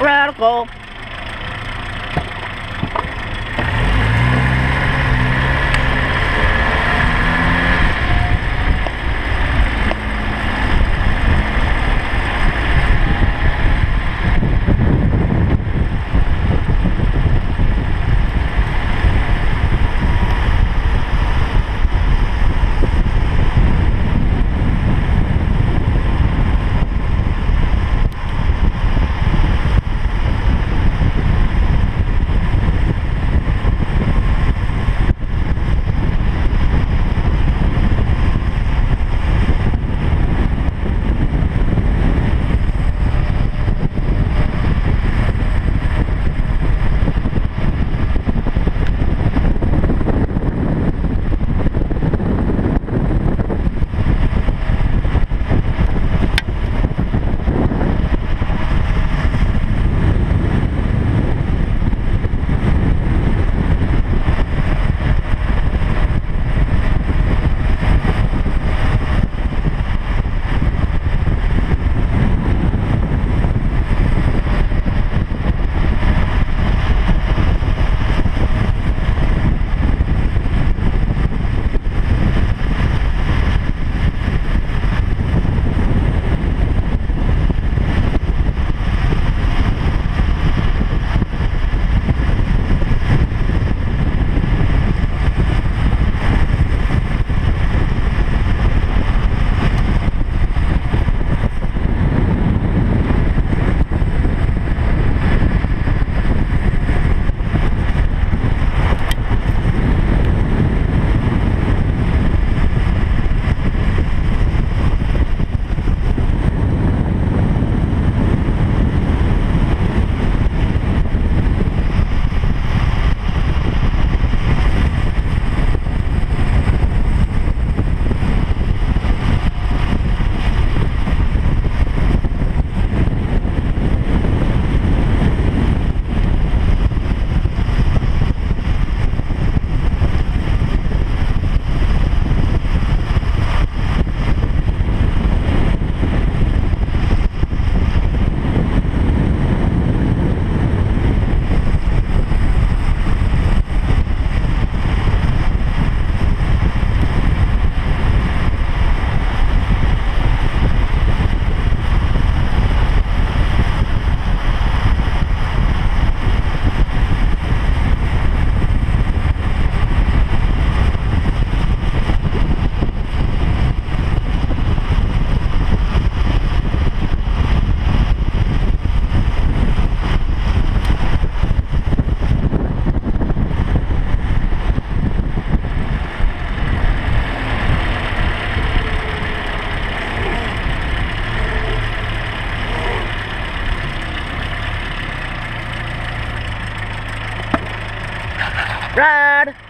Radical. Ride.